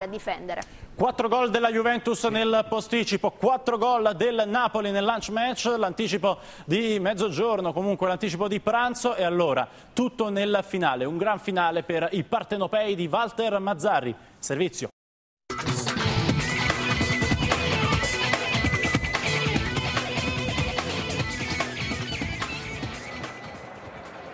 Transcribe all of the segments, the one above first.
a difendere. 4 gol della Juventus nel posticipo, 4 gol del Napoli nel lunch match, l'anticipo di mezzogiorno, comunque l'anticipo di pranzo e allora tutto nel finale, un gran finale per i partenopei di Walter Mazzarri. Servizio.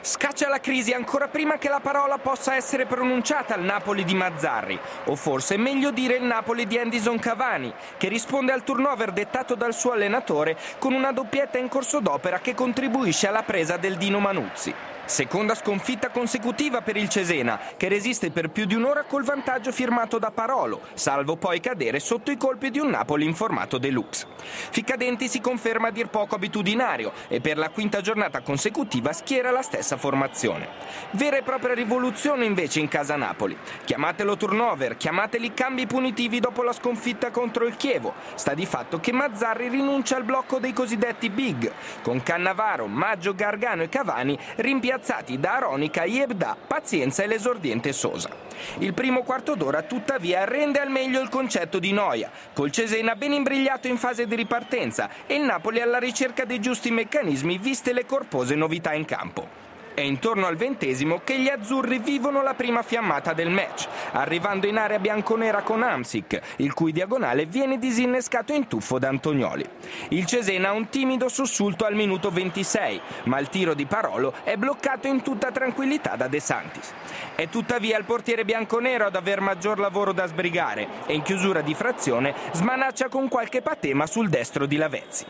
Scaccia la crisi ancora prima che la parola possa essere pronunciata al Napoli di Mazzarri, o forse è meglio dire il Napoli di Anderson Cavani, che risponde al turnover dettato dal suo allenatore con una doppietta in corso d'opera che contribuisce alla presa del Dino Manuzzi. Seconda sconfitta consecutiva per il Cesena, che resiste per più di un'ora col vantaggio firmato da Parolo, salvo poi cadere sotto i colpi di un Napoli in formato deluxe. Ficcadenti si conferma a dir poco abitudinario e per la quinta giornata consecutiva schiera la stessa formazione. Vera e propria rivoluzione invece in casa Napoli. Chiamatelo turnover, chiamateli cambi punitivi dopo la sconfitta contro il Chievo. Sta di fatto che Mazzarri rinuncia al blocco dei cosiddetti big, con Cannavaro, Maggio, Gargano e Cavani rimpiazzati piazzati da Aronica, Iebda, Pazienza e l'esordiente Sosa. Il primo quarto d'ora tuttavia rende al meglio il concetto di noia, col Cesena ben imbrigliato in fase di ripartenza e il Napoli alla ricerca dei giusti meccanismi viste le corpose novità in campo. È intorno al ventesimo che gli azzurri vivono la prima fiammata del match, arrivando in area bianconera con Amsic, il cui diagonale viene disinnescato in tuffo da Antonioli. Il Cesena ha un timido sussulto al minuto 26, ma il tiro di Parolo è bloccato in tutta tranquillità da De Santis. È tuttavia il portiere bianconero ad aver maggior lavoro da sbrigare e in chiusura di frazione smanaccia con qualche patema sul destro di Lavezzi.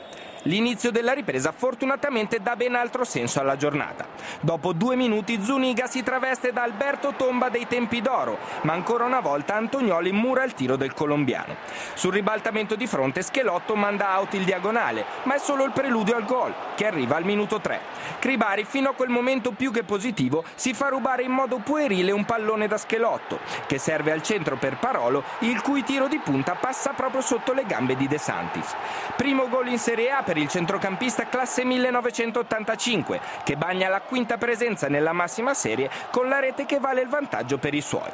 L'inizio della ripresa fortunatamente dà ben altro senso alla giornata. Dopo due minuti Zuniga si traveste da Alberto Tomba dei tempi d'oro, ma ancora una volta Antonioli mura il tiro del colombiano. Sul ribaltamento di fronte Schelotto manda out il diagonale, ma è solo il preludio al gol, che arriva al minuto 3. Cribari fino a quel momento più che positivo si fa rubare in modo puerile un pallone da Schelotto, che serve al centro per Parolo, il cui tiro di punta passa proprio sotto le gambe di De Santis. Primo gol in Serie A per per il centrocampista classe 1985, che bagna la quinta presenza nella massima serie con la rete che vale il vantaggio per i suoi.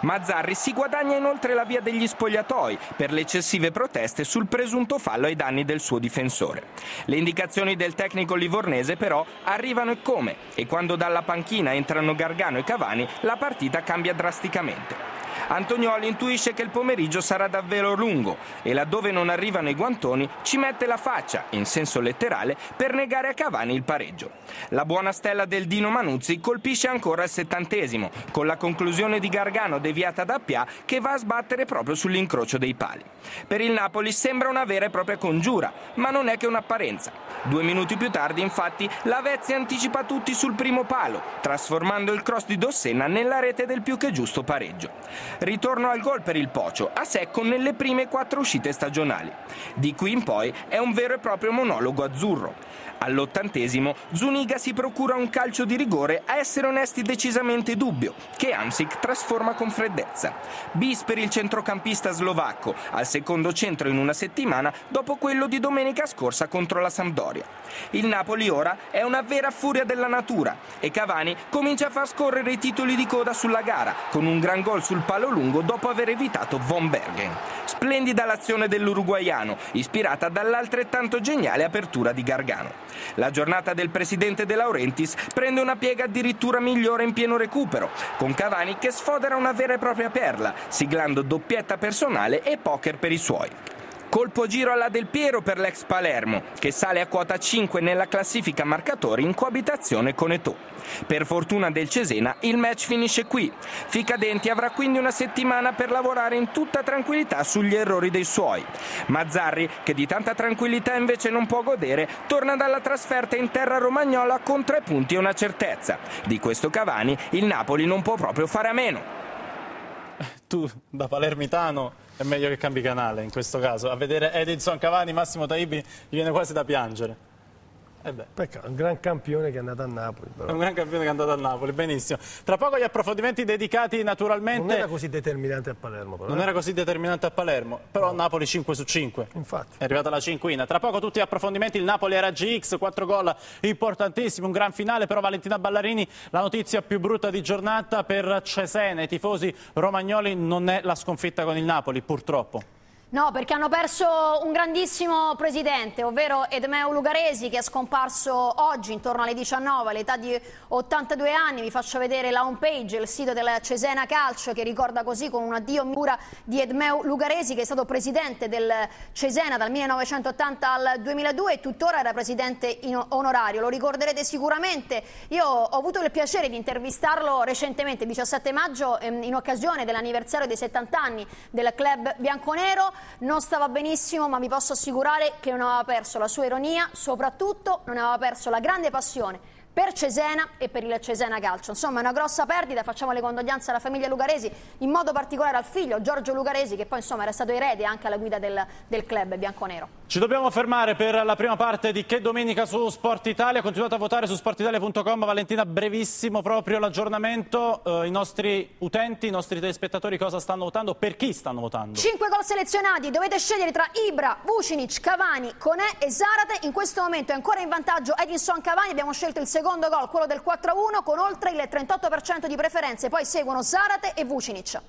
Mazzarri si guadagna inoltre la via degli spogliatoi per le eccessive proteste sul presunto fallo ai danni del suo difensore. Le indicazioni del tecnico livornese però arrivano e come e quando dalla panchina entrano Gargano e Cavani la partita cambia drasticamente. Antonioli intuisce che il pomeriggio sarà davvero lungo e laddove non arrivano i guantoni ci mette la faccia, in senso letterale, per negare a Cavani il pareggio. La buona stella del Dino Manuzzi colpisce ancora al settantesimo, con la conclusione di Gargano deviata da Pia che va a sbattere proprio sull'incrocio dei pali. Per il Napoli sembra una vera e propria congiura, ma non è che un'apparenza. Due minuti più tardi, infatti, la Vezzi anticipa tutti sul primo palo, trasformando il cross di Dossena nella rete del più che giusto pareggio. Ritorno al gol per il Pocio, a secco nelle prime quattro uscite stagionali. Di qui in poi è un vero e proprio monologo azzurro. All'ottantesimo Zuniga si procura un calcio di rigore a essere onesti decisamente dubbio, che Amsic trasforma con freddezza. Bis per il centrocampista slovacco, al secondo centro in una settimana dopo quello di domenica scorsa contro la Sampdoria. Il Napoli ora è una vera furia della natura e Cavani comincia a far scorrere i titoli di coda sulla gara, con un gran gol sul palo lungo dopo aver evitato Von Bergen. Splendida l'azione dell'uruguaiano, ispirata dall'altrettanto geniale apertura di Gargano. La giornata del presidente De Laurentiis prende una piega addirittura migliore in pieno recupero, con Cavani che sfodera una vera e propria perla, siglando doppietta personale e poker per i suoi. Colpo giro alla Del Piero per l'ex Palermo, che sale a quota 5 nella classifica marcatori in coabitazione con Eto'o. Per fortuna del Cesena il match finisce qui. Ficadenti avrà quindi una settimana per lavorare in tutta tranquillità sugli errori dei suoi. Mazzarri, che di tanta tranquillità invece non può godere, torna dalla trasferta in terra romagnola con tre punti e una certezza. Di questo Cavani il Napoli non può proprio fare a meno. Tu da palermitano è meglio che cambi canale in questo caso. A vedere Edinson Cavani, Massimo Taibi, gli viene quasi da piangere. Eh Peccato, un gran campione che è andato a Napoli. Però. Un gran campione che è andato a Napoli, benissimo. Tra poco gli approfondimenti dedicati naturalmente... Non era così determinante a Palermo. Però, non eh? era così determinante a Palermo, però no. Napoli 5 su 5. Infatti. È arrivata la cinquina. Tra poco tutti gli approfondimenti, il Napoli era GX, 4 gol importantissimi, un gran finale, però Valentina Ballarini, la notizia più brutta di giornata per Cesena, i tifosi romagnoli non è la sconfitta con il Napoli, purtroppo. No, perché hanno perso un grandissimo presidente, ovvero Edmeo Lugaresi, che è scomparso oggi intorno alle 19, all'età di 82 anni. Vi faccio vedere la home page, il sito del Cesena Calcio, che ricorda così con un addio mura di Edmeo Lugaresi, che è stato presidente del Cesena dal 1980 al 2002 e tuttora era presidente onorario. Lo ricorderete sicuramente. Io ho avuto il piacere di intervistarlo recentemente, il 17 maggio, ehm, in occasione dell'anniversario dei 70 anni del club bianconero non stava benissimo ma vi posso assicurare che non aveva perso la sua ironia, soprattutto non aveva perso la grande passione per Cesena e per il Cesena Calcio. Insomma è una grossa perdita, facciamo le condoglianze alla famiglia Lugaresi, in modo particolare al figlio Giorgio Lugaresi che poi insomma era stato erede anche alla guida del, del club bianconero. Ci dobbiamo fermare per la prima parte di Che Domenica su Sport Italia, continuate a votare su sportitalia.com, Valentina brevissimo proprio l'aggiornamento, eh, i nostri utenti, i nostri telespettatori cosa stanno votando, per chi stanno votando? Cinque gol selezionati, dovete scegliere tra Ibra, Vucinic, Cavani, Conè e Zarate, in questo momento è ancora in vantaggio Edinson Cavani, abbiamo scelto il secondo secondo gol, quello del 4-1, con oltre il 38% di preferenze. Poi seguono Zarate e Vucinic.